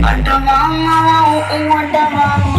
Ada mama, ada mama.